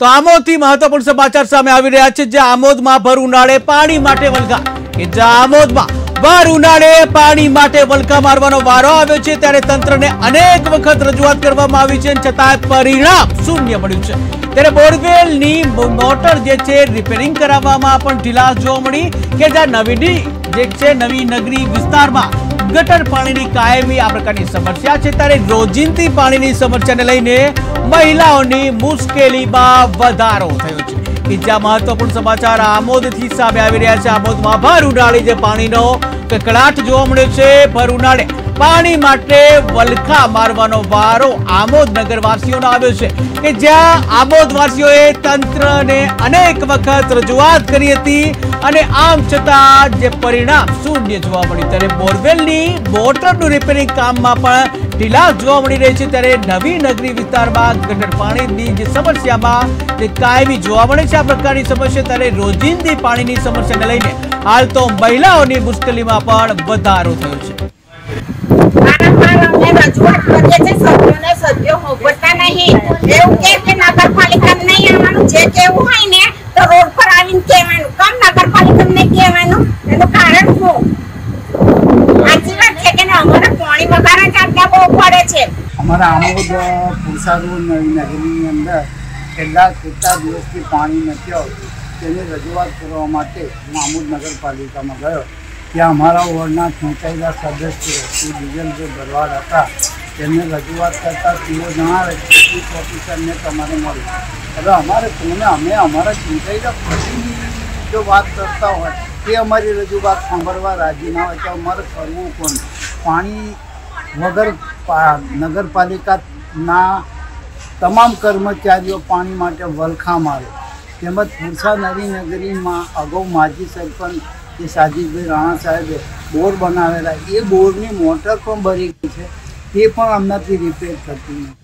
તો આમોદથી મહત્વપૂર્ણ સમાચાર સામે આવી રહ્યા છે જે આમોદમાં ભર ઉનાળે પાણી માટે વલખા કે આમોદમાં ભર ઉનાળે પાણી માટે વલખા મારવાનો વારો આવ્યો છે ત્યારે તંત્રને અનેક વખત રજૂઆત કરવામાં આવી છે છતાં પરિણામ શૂન્ય મળ્યું છે. ત્યારે બોરવેલની મોટર જે છે રિપેરિંગ કરાવવામાં પણ ઢીલાસ જોવા મળી કે જ્યાં નવી જે છે નવી નગરી વિસ્તારમાં ગટર પાણીની કાયમી આ પ્રકારની સમસ્યા છે. ત્યારે રોજિંદી પાણીની સમસ્યાને લઈને મહિલાઓની મુશ્કેલીમાં વધારો થયો છે. બીજા મહત્વપૂર્ણ સમાચાર આમોદથી સામે આવી રહ્યા છે. આમોદમાં ભર ઉનાળે જે પાણીનો કકળાટ જોવા મળ્યો છે. ભર ઉનાળે પાણી માટે વલખા મારવાનો વારો આમોદ નગરવાસીઓનો આવ્યો છે કે જ્યાં આમોદવાસીઓએ તંત્રને અનેક વખત રજૂઆત કરી હતી અને આમ છતાં જે પરિણામ શૂન્ય જોવા મળ્યું ત્યારે બોરવેલની મોટરનું રિપેરિંગ કામમાં પણ ઢીલા જોવા મળી રહી છે, ત્યારે નવી નગરી વિસ્તારમાં ગટર પાણીની જે સમસ્યામાં જે કાયમી જોવા મળે છે, આ પ્રકારની સમસ્યા, ત્યારે રોજિંદી પાણીની સમસ્યાને લઈને હાલ તો મહિલાઓની મુશ્કેલીમાં પણ વધારો થયો છે. ને વાત છે અમારે પાણી વગર જ બહુ પડે છે. અમારા આમોદ પુરસાદુ નગરની અંદર છેલ્લા કેટલા દિવસથી પાણી નથી આવતું. તેની રજૂઆત કરવા માટે હું આમોદ નગરપાલિકામાં ગયો. ત્યાં અમારા વોર્ડના ચૂંટાયેલા સદસ્ય શ્રી દિગંતભાઈ ભરવાડ હતા. તેમને રજૂઆત કરતા તેઓ જણાવે કે ચીફ ઓફિસરને તમારે મળ્યું હવે અમારે તમને અમે અમારા ચૂંટાયેલા પ્રતિનિધિ જો વાત કરતા હોય, તે અમારી રજૂઆત સાંભળવા રાજી ના હોય તો અમારે કરવું કોણ? પાણી વગર નગરપાલિકાના તમામ કર્મચારીઓ પાણી માટે વલખા મારે. તેમજ પુરસા નવી નગરીમાં અગાઉ માજી સરપંચ જે સાજીદભાઈ રાણા સાહેબે બોર બનાવેલા. એ બોરની મોટર પણ ભરી ગઈ છે. તે પણ અમનાથી રિપેર થતી નથી.